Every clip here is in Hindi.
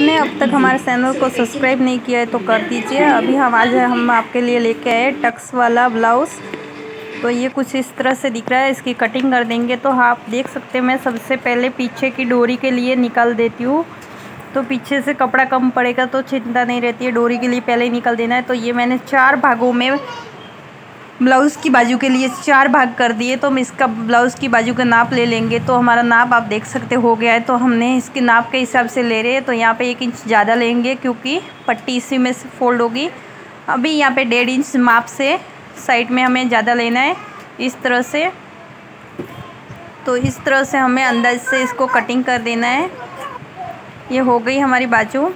आपने अब तक हमारे चैनल को सब्सक्राइब नहीं किया है तो कर दीजिए। अभी हम आज हम आपके लिए लेके आए टक्स वाला ब्लाउज़। तो ये कुछ इस तरह से दिख रहा है, इसकी कटिंग कर देंगे। तो आप देख सकते हैं, मैं सबसे पहले पीछे की डोरी के लिए निकाल देती हूँ। तो पीछे से कपड़ा कम पड़ेगा तो चिंता नहीं रहती है, डोरी के लिए पहले ही निकल देना है। तो ये मैंने चार भागों में ब्लाउज़ की बाजू के लिए चार भाग कर दिए तो हम इसका ब्लाउज़ की बाजू का नाप ले लेंगे। तो हमारा नाप आप देख सकते हो गया है तो हमने इसके नाप के हिसाब से ले रहे हैं। तो यहाँ पे एक इंच ज़्यादा लेंगे, क्योंकि पट्टी इसी में से फोल्ड होगी। अभी यहाँ पे डेढ़ इंच माप से साइड में हमें ज़्यादा लेना है, इस तरह से। तो इस तरह से हमें अंदाज से इसको कटिंग कर देना है। ये हो गई हमारी बाजू।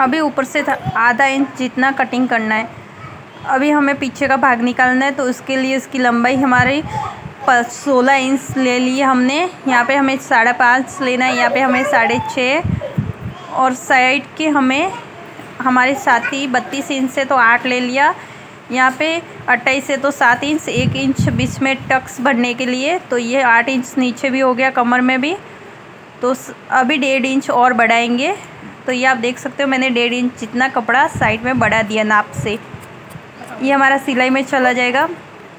अभी ऊपर से आधा इंच जितना कटिंग करना है। अभी हमें पीछे का भाग निकालना है तो उसके लिए इसकी लंबाई हमारी सोलह इंच ले लिए हमने। यहाँ पे हमें साढ़े पाँच लेना है, यहाँ पे हमें साढ़े छः और साइड के हमें, हमारे साथी बत्तीस इंच से तो आठ ले लिया। यहाँ पे अट्ठाईस से तो सात इंच, एक इंच बीच में टक्स भरने के लिए। तो ये आठ इंच नीचे भी हो गया कमर में भी। तो अभी डेढ़ इंच और बढ़ाएँगे। तो ये आप देख सकते हो, मैंने डेढ़ इंच जितना कपड़ा साइड में बढ़ा दिया नाप से। ये हमारा सिलाई में चला जाएगा।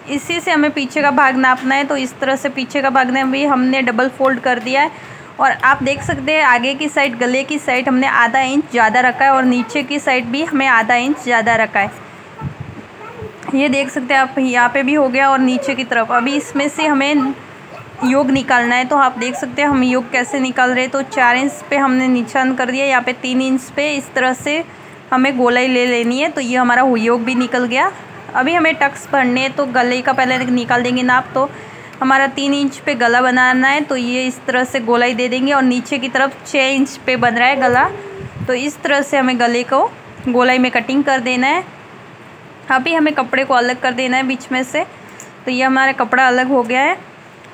इसी से हमें पीछे का भाग नापना है तो इस तरह से पीछे का भाग ने भी हमने डबल फोल्ड कर दिया है। और आप देख सकते हैं, आगे की साइड, गले की साइड हमने आधा इंच ज़्यादा रखा है और नीचे की साइड भी हमें आधा इंच ज़्यादा रखा है। ये देख सकते हैं, आप यहाँ पे भी हो गया और नीचे की तरफ़। अभी इसमें से हमें योग निकालना है तो आप देख सकते हैं हम योग कैसे निकाल रहे हैं। तो चार इंच पे हमने निशान कर दिया, यहाँ पे तीन इंच पे इस तरह से हमें गोलाई ले लेनी है तो ये हमारा योग भी निकल गया। अभी हमें टक्स भरने तो गले का पहले निकाल देंगे नाप तो हमारा तीन इंच पे गला बनाना है तो ये इस तरह से गोलाई दे देंगे, और नीचे की तरफ़ छः इंच पे बन रहा है गला। तो इस तरह से हमें गले को गोलाई में कटिंग कर देना है। अभी हमें कपड़े को अलग कर देना है बीच में से तो ये हमारा कपड़ा अलग हो गया है।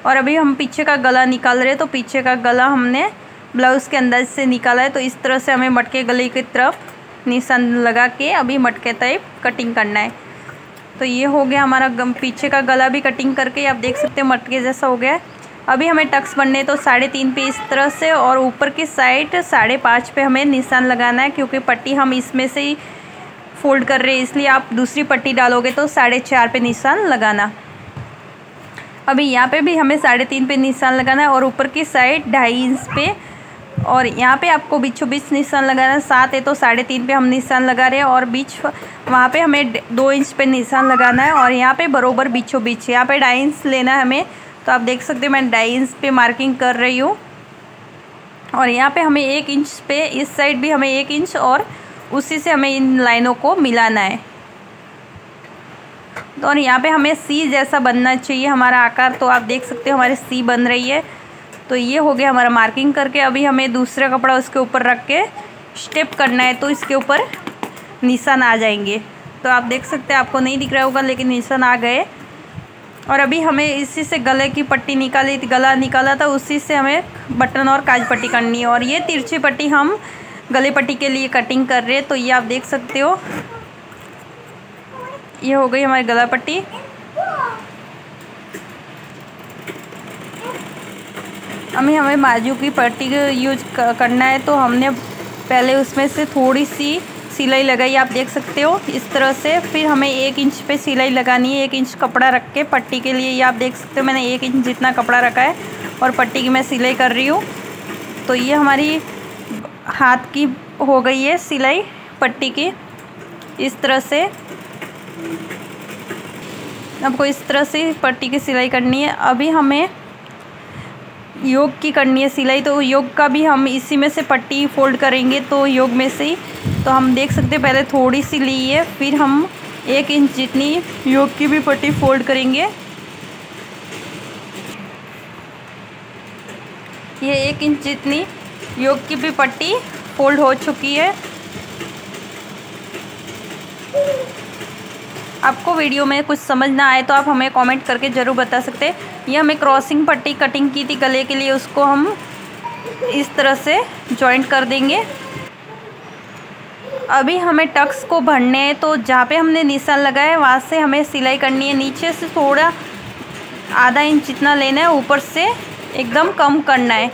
और अभी हम पीछे का गला निकाल रहे हैं तो पीछे का गला हमने ब्लाउज़ के अंदर से निकाला है तो इस तरह से हमें मटके गले की तरफ़ निशान लगा के अभी मटके टाइप कटिंग करना है। तो ये हो गया हमारा गम, पीछे का गला भी कटिंग करके, आप देख सकते हैं मटके जैसा हो गया है। अभी हमें टक्स बनने तो साढ़े तीन पे इस तरह से और ऊपर की साइड साढ़े पाँच पे हमें निशान लगाना है, क्योंकि पट्टी हम इसमें से ही फोल्ड कर रहे हैं, इसलिए आप दूसरी पट्टी डालोगे तो साढ़े चार पे निशान लगाना। अभी यहाँ पे भी हमें साढ़े तीन पे निशान लगाना है और ऊपर की साइड ढाई इंच पे और यहाँ पे आपको बीचों बीच निशान लगाना है। सात है तो साढ़े तीन पे हम निशान लगा रहे हैं और बीच वहाँ पे हमें दो इंच पे निशान लगाना है और यहाँ पे बरोबर बीचों बीच, यहाँ पे ढाई इंच लेना है हमें। तो आप देख सकते हो मैं ढाई इंच पे मार्किंग कर रही हूँ। और यहाँ पे हमें एक इंच पे इस साइड भी हमें एक इंच और उसी से हमें इन लाइनों को मिलाना है। तो और यहाँ पे हमें सी जैसा बनना चाहिए, हमारा आकार तो आप देख सकते हो, हमारे सी बन रही है। तो ये हो गया हमारा मार्किंग करके, अभी हमें दूसरा कपड़ा उसके ऊपर रख के स्टेप करना है तो इसके ऊपर निशान आ जाएँगे। तो आप देख सकते हैं, आपको नहीं दिख रहा होगा, लेकिन निशान आ गए। और अभी हमें इसी से गले की पट्टी निकाली, गला निकाला था, उसी से हमें बटन और काज पट्टी करनी है। और ये तिरछी पट्टी हम गले पट्टी के लिए कटिंग कर रहे हैं तो ये आप देख सकते हो। ये हो गई हमारी गला पट्टी। हमें हमें बाजू की पट्टी यूज़ करना है तो हमने पहले उसमें से थोड़ी सी सिलाई लगाई, आप देख सकते हो, इस तरह से। फिर हमें एक इंच पे सिलाई लगानी है, एक इंच कपड़ा रख के पट्टी के लिए। ये आप देख सकते हो, मैंने एक इंच जितना कपड़ा रखा है, और पट्टी की मैं सिलाई कर रही हूँ। तो ये हमारी हाथ की हो गई है सिलाई, पट्टी की, इस तरह से। आपको इस तरह से पट्टी की सिलाई करनी है। अभी हमें योग की करनी है सिलाई तो योग का भी हम इसी में से पट्टी फोल्ड करेंगे तो योग में से तो हम देख सकते हैं, पहले थोड़ी सी ली है, फिर हम एक इंच जितनी योग की भी पट्टी फोल्ड करेंगे। ये एक इंच जितनी योग की भी पट्टी फोल्ड हो चुकी है। आपको वीडियो में कुछ समझ ना आए तो आप हमें कमेंट करके ज़रूर बता सकते हैं। ये हमें क्रॉसिंग पट्टी कटिंग की थी गले के लिए, उसको हम इस तरह से जॉइंट कर देंगे। अभी हमें टक्स को भरने हैं तो जहाँ पे हमने निशान लगाया है वहाँ से हमें सिलाई करनी है। नीचे से थोड़ा आधा इंच जितना लेना है, ऊपर से एकदम कम करना है।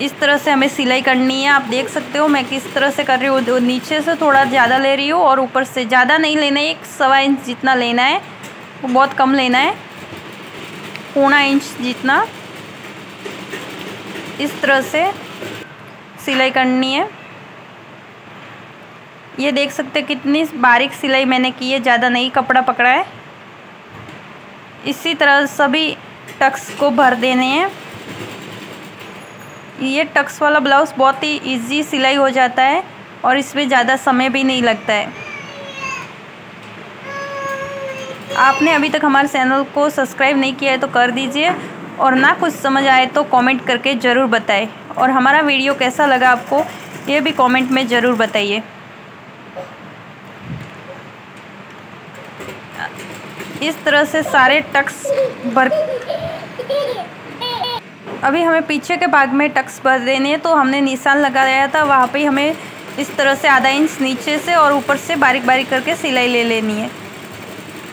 इस तरह से हमें सिलाई करनी है। आप देख सकते हो मैं किस तरह से कर रही हूँ। नीचे से थोड़ा ज़्यादा ले रही हूँ और ऊपर से ज़्यादा नहीं लेना है, एक सवा इंच जितना लेना है, वो बहुत कम लेना है, पौना इंच जितना। इस तरह से सिलाई करनी है। ये देख सकते कितनी बारीक सिलाई मैंने की है, ज़्यादा नहीं, कपड़ा पकड़ा है। इसी तरह सभी टक्स को भर देने हैं। ये टक्स वाला ब्लाउज़ बहुत ही इजी सिलाई हो जाता है और इसमें ज़्यादा समय भी नहीं लगता है। आपने अभी तक हमारे चैनल को सब्सक्राइब नहीं किया है तो कर दीजिए और ना कुछ समझ आए तो कमेंट करके ज़रूर बताएँ। और हमारा वीडियो कैसा लगा आपको, ये भी कमेंट में ज़रूर बताइए। इस तरह से सारे टक्स भर अभी हमें पीछे के भाग में टक्स भर देने हैं तो हमने निशान लगाया था, वहाँ पे हमें इस तरह से आधा इंच नीचे से और ऊपर से बारीक बारीक करके सिलाई ले लेनी है।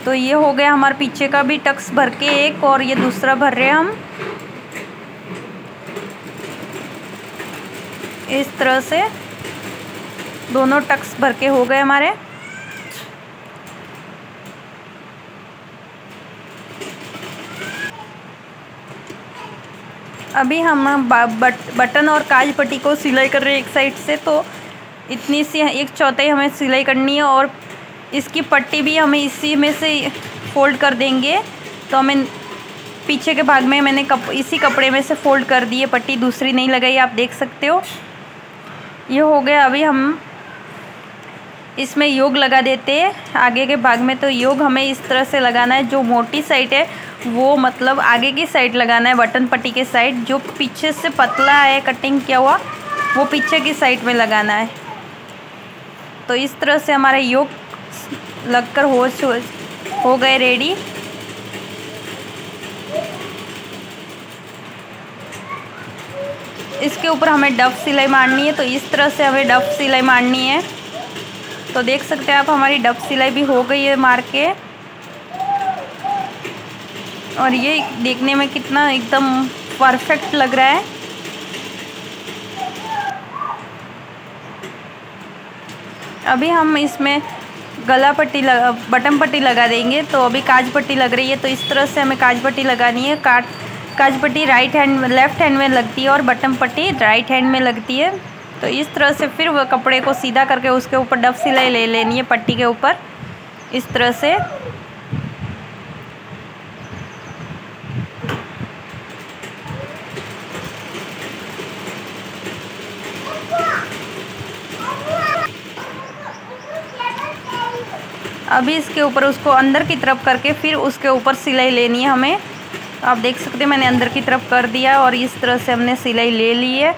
तो ये हो गया हमारे पीछे का भी टक्स भर के एक और ये दूसरा भर रहे हैं हम। इस तरह से दोनों टक्स भर के हो गए हमारे। अभी हम बट, बटन और काज पट्टी को सिलाई कर रहे हैं एक साइड से तो इतनी सी एक चौथाई हमें सिलाई करनी है और इसकी पट्टी भी हमें इसी में से फोल्ड कर देंगे। तो हमें पीछे के भाग में मैंने कप इसी कपड़े में से फोल्ड कर दी है पट्टी दूसरी नहीं लगाई आप देख सकते हो। ये हो गया अभी हम इसमें योग लगा देते हैं। आगे के भाग में तो योग हमें इस तरह से लगाना है जो मोटी साइड है वो मतलब आगे की साइड लगाना है, बटन पट्टी के साइड जो पीछे से पतला है कटिंग किया हुआ, वो पीछे की साइड में लगाना है। तो इस तरह से हमारे योग लगकर हो हो गए रेडी इसके ऊपर हमें डफ सिलाई मारनी है तो इस तरह से हमें डफ सिलाई मारनी है। तो देख सकते हैं आप, हमारी डफ सिलाई भी हो गई है मार के। और ये देखने में कितना एकदम परफेक्ट लग रहा है। अभी हम इसमें गला पट्टी लगा बटन पट्टी लगा देंगे तो अभी काज पट्टी लग रही है तो इस तरह से हमें काज पट्टी लगानी है। काट काज पट्टी राइट हैंड लेफ़्ट हैंड में लगती है और बटन पट्टी राइट हैंड में लगती है। तो इस तरह से फिर वह कपड़े को सीधा करके उसके ऊपर डब सिलाई ले लेनी है पट्टी के ऊपर। इस तरह से अभी इसके ऊपर उसको अंदर की तरफ़ करके फिर उसके ऊपर सिलाई लेनी है हमें। आप देख सकते हैं, मैंने अंदर की तरफ़ कर दिया और इस तरह से हमने सिलाई ले ली है।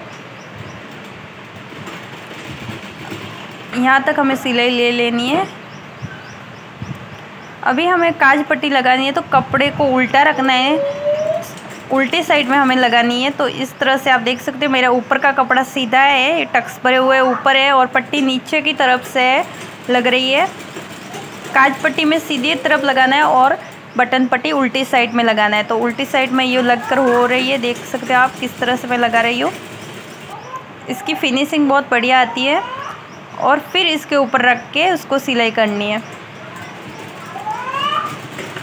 यहाँ तक हमें सिलाई ले लेनी है। अभी हमें काज पट्टी लगानी है तो कपड़े को उल्टा रखना है। उल्टी साइड में हमें लगानी है तो इस तरह से आप देख सकते हैं, मेरा ऊपर का कपड़ा सीधा है टक्स भरे हुए ऊपर है और पट्टी नीचे की तरफ़ से लग रही है। काज पट्टी में सीधी तरफ़ लगाना है और बटन पट्टी उल्टी साइड में लगाना है। तो उल्टी साइड में ये लग कर हो रही है। देख सकते हो आप किस तरह से मैं लगा रही हूँ। इसकी फिनिशिंग बहुत बढ़िया आती है और फिर इसके ऊपर रख के उसको सिलाई करनी है,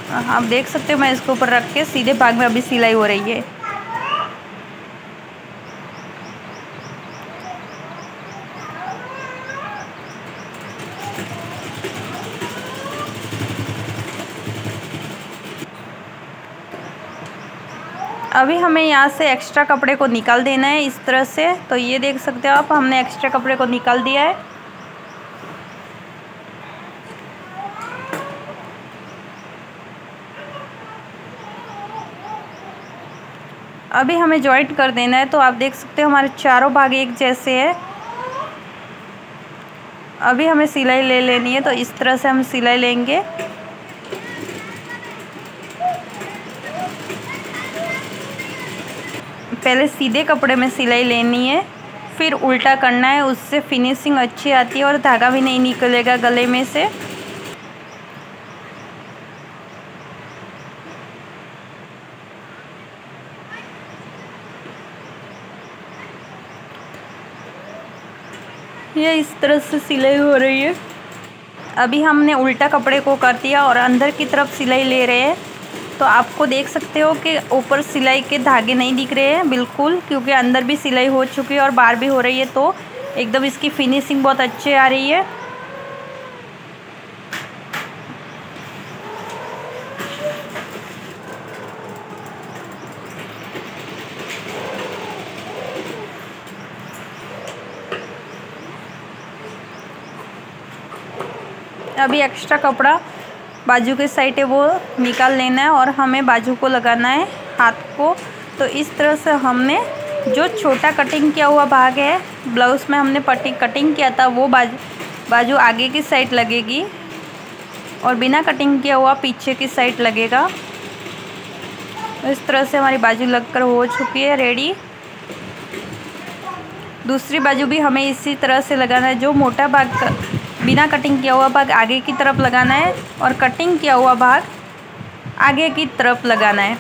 आप देख सकते हो मैं इसके ऊपर रख के सीधे भाग में अभी सिलाई हो रही है। अभी हमें यहाँ से एक्स्ट्रा कपड़े को निकाल देना है इस तरह से। तो ये देख सकते हो आप, हमने एक्स्ट्रा कपड़े को निकाल दिया है। अभी हमें जॉइंट कर देना है तो आप देख सकते हो हमारे चारों भाग एक जैसे है। अभी हमें सिलाई ले लेनी है तो इस तरह से हम सिलाई लेंगे। पहले सीधे कपड़े में सिलाई लेनी है, फिर उल्टा करना है, उससे फिनिशिंग अच्छी आती है और धागा भी नहीं निकलेगा गले में से। ये इस तरह से सिलाई हो रही है। अभी हमने उल्टा कपड़े को कर दिया और अंदर की तरफ़ सिलाई ले रहे हैं। तो आपको देख सकते हो कि ऊपर सिलाई के धागे नहीं दिख रहे हैं, बिल्कुल, क्योंकि अंदर भी सिलाई हो चुकी है और बाहर भी हो रही है तो एकदम इसकी फिनिशिंग बहुत अच्छी आ रही है। अभी एक्स्ट्रा कपड़ा बाजू के साइड है वो निकाल लेना है और हमें बाजू को लगाना है हाथ को। तो इस तरह से हमने जो छोटा कटिंग किया हुआ भाग है ब्लाउज़ में हमने पट्टी कटिंग किया था, वो बाजू बाजू आगे की साइड लगेगी और बिना कटिंग किया हुआ पीछे की साइड लगेगा। इस तरह से हमारी बाजू लगकर हो चुकी है रेडी दूसरी बाजू भी हमें इसी तरह से लगाना है, जो मोटा भाग बिना कटिंग किया हुआ भाग आगे की तरफ़ लगाना है और कटिंग किया हुआ भाग आगे की तरफ़ लगाना है।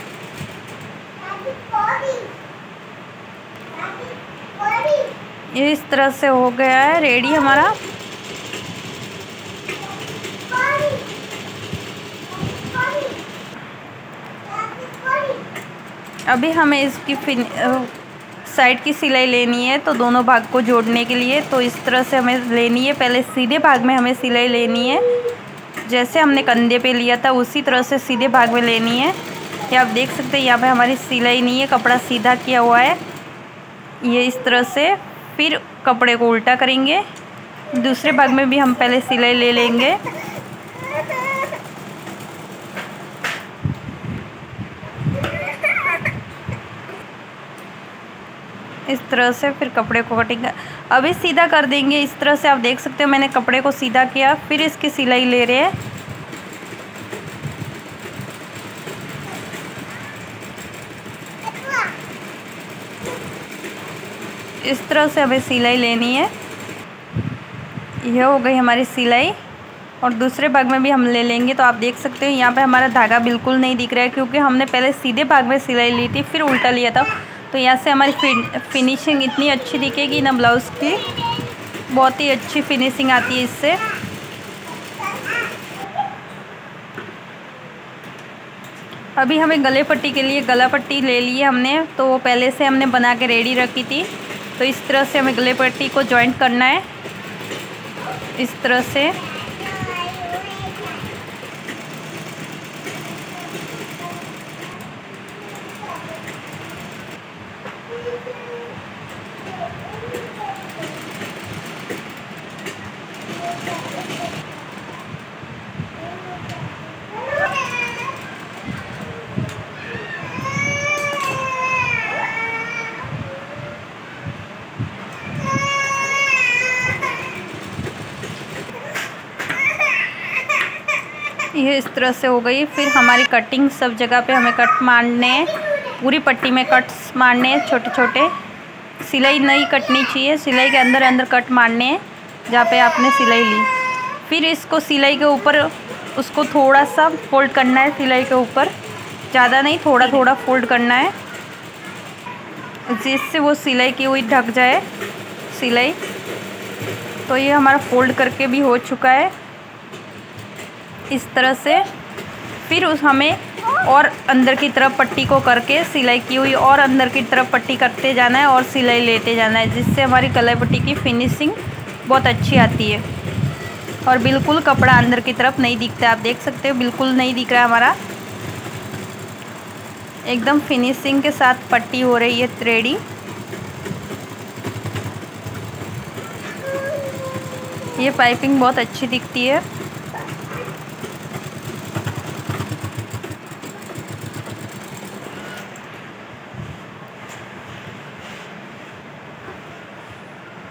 ये इस तरह से हो गया है। रेडी हमारा? अभी हमें इसकी फिन साइड की सिलाई लेनी है तो दोनों भाग को जोड़ने के लिए। तो इस तरह से हमें लेनी है। पहले सीधे भाग में हमें सिलाई लेनी है। जैसे हमने कंधे पे लिया था, उसी तरह से सीधे भाग में लेनी है। ये आप देख सकते हैं, यहाँ पे हमारी सिलाई नहीं है, कपड़ा सीधा किया हुआ है। ये इस तरह से फिर कपड़े को उल्टा करेंगे। दूसरे भाग में भी हम पहले सिलाई ले लेंगे। इस तरह से फिर कपड़े को कटिंग अभी सीधा कर देंगे, इस तरह से आप देख सकते हो मैंने कपड़े को सीधा किया, फिर इसकी सिलाई ले रहे हैं। इस तरह से हमें सिलाई लेनी है। यह हो गई हमारी सिलाई, और दूसरे भाग में भी हम ले लेंगे तो आप देख सकते हो यहाँ पे हमारा धागा बिल्कुल नहीं दिख रहा है, क्योंकि हमने पहले सीधे भाग में सिलाई ली थी, फिर उल्टा लिया था। तो यहाँ से हमारी फिनिशिंग इतनी अच्छी दिखेगी ना ब्लाउज़ की। बहुत ही अच्छी फिनिशिंग आती है इससे। अभी हमें गले पट्टी के लिए, गला पट्टी ले ली है हमने तो वो पहले से हमने बना के रेडी रखी थी। तो इस तरह से हमें गले पट्टी को जॉइंट करना है। इस तरह से। ये इस तरह से हो गई। फिर हमारी कटिंग सब जगह पे हमें कट मारने पूरी पट्टी में कट्स मारने छोटे छोटे सिलाई नहीं कटनी चाहिए। सिलाई के अंदर अंदर कट मारने हैं, जहाँ पे आपने सिलाई ली। फिर इसको सिलाई के ऊपर उसको थोड़ा सा फोल्ड करना है सिलाई के ऊपर। ज़्यादा नहीं थोड़ा थोड़ा फोल्ड करना है। जिससे वो सिलाई की हुई ढक जाए, सिलाई। तो ये हमारा फोल्ड करके भी हो चुका है। इस तरह से। फिर उस हमें और अंदर की तरफ़ पट्टी को करके सिलाई की हुई और अंदर की तरफ़ पट्टी करते जाना है और सिलाई लेते जाना है, जिससे हमारी कलाई पट्टी की फिनिशिंग बहुत अच्छी आती है। और बिल्कुल कपड़ा अंदर की तरफ़ नहीं दिखता आप देख सकते हो, बिल्कुल नहीं दिख रहा है हमारा। एकदम फिनिशिंग के साथ पट्टी हो रही है थ्रेडी ये पाइपिंग बहुत अच्छी दिखती है।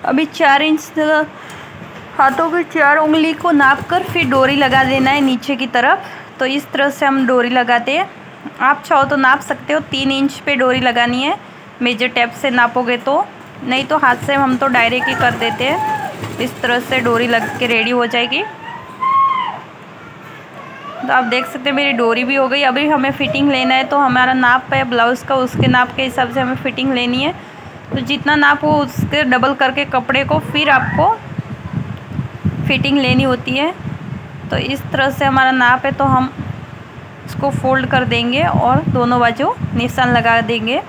अभी चार इंच हाथों की चार उंगली को नाप कर फिर डोरी लगा देना है नीचे की तरफ़। तो इस तरह से हम डोरी लगाते हैं। आप चाहो तो नाप सकते हो, तीन इंच पे डोरी लगानी है। मेजर टेप से नापोगे तो। नहीं तो हाथ से हम तो डायरेक्ट ही कर देते हैं। इस तरह से डोरी लग के रेडी हो जाएगी। तो आप देख सकते हैं, मेरी डोरी भी हो गई। अभी हमें फ़िटिंग लेना है तो हमारा नाप है, ब्लाउज़ का उसके नाप के हिसाब से हमें फ़िटिंग लेनी है। तो जितना नाप हो उसके डबल करके कपड़े को फिर आपको फिटिंग लेनी होती है। तो इस तरह से हमारा नाप है तो हम इसको फोल्ड कर देंगे और दोनों बाजू निशान लगा देंगे।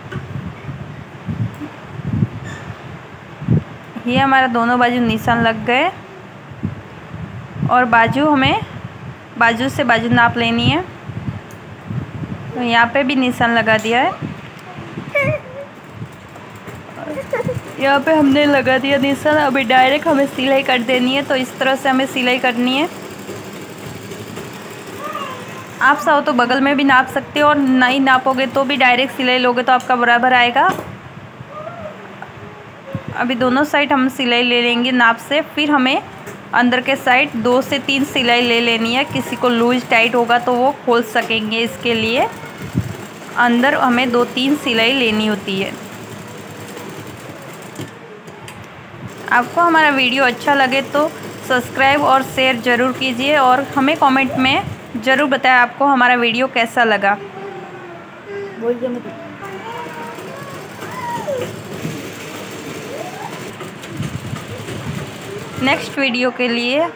ये हमारा दोनों बाजू निशान लग गए और बाजू हमें बाजू से बाजू नाप लेनी है। तो यहाँ पे भी निशान लगा दिया है। यहाँ पे हमने लगा दिया निशान अभी डायरेक्ट हमें सिलाई कर देनी है तो इस तरह से हमें सिलाई करनी है। आप चाहो तो बगल में भी नाप सकते हो और नहीं नापोगे तो भी डायरेक्ट सिलाई लोगे तो आपका बराबर आएगा। अभी दोनों साइड हम सिलाई ले लेंगे नाप से, फिर हमें अंदर के साइड दो से तीन सिलाई ले लेनी है। किसी को लूज टाइट होगा तो वो खोल सकेंगे इसके लिए। अंदर हमें दो तीन सिलाई लेनी होती है। आपको हमारा वीडियो अच्छा लगे तो सब्सक्राइब और शेयर ज़रूर कीजिए और हमें कमेंट में ज़रूर बताएँ आपको हमारा वीडियो कैसा लगा। नेक्स्ट वीडियो के लिए